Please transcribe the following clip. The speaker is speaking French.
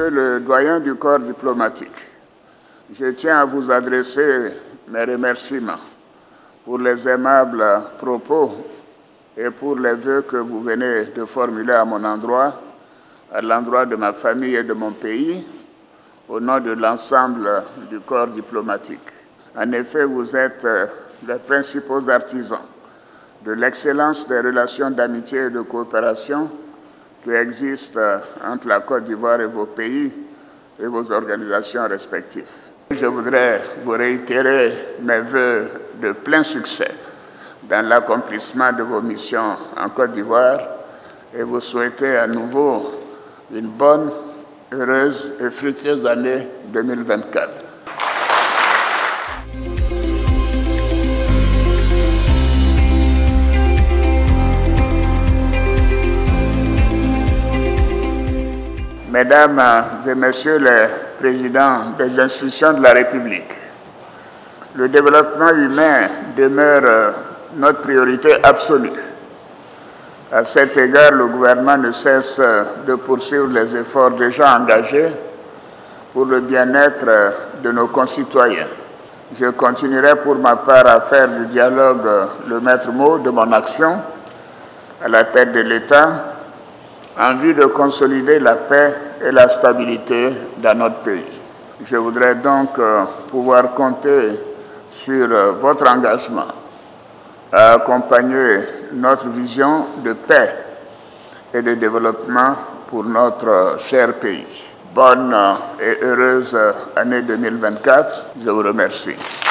le doyen du corps diplomatique, je tiens à vous adresser mes remerciements pour les aimables propos et pour les vœux que vous venez de formuler à mon endroit, à l'endroit de ma famille et de mon pays, au nom de l'ensemble du corps diplomatique. En effet, vous êtes les principaux artisans de l'excellence des relations d'amitié et de coopération qui existent entre la Côte d'Ivoire et vos pays et vos organisations respectives. Je voudrais vous réitérer mes voeux de plein succès dans l'accomplissement de vos missions en Côte d'Ivoire et vous souhaiter à nouveau une bonne, heureuse et fructueuse année 2024. Mesdames et Messieurs les présidents des institutions de la République, le développement humain demeure notre priorité absolue. À cet égard, le gouvernement ne cesse de poursuivre les efforts déjà engagés pour le bien-être de nos concitoyens. Je continuerai pour ma part à faire du dialogue le maître mot de mon action à la tête de l'État en vue de consolider la paix et la stabilité dans notre pays. Je voudrais donc pouvoir compter sur votre engagement à accompagner notre vision de paix et de développement pour notre cher pays. Bonne et heureuse année 2024. Je vous remercie.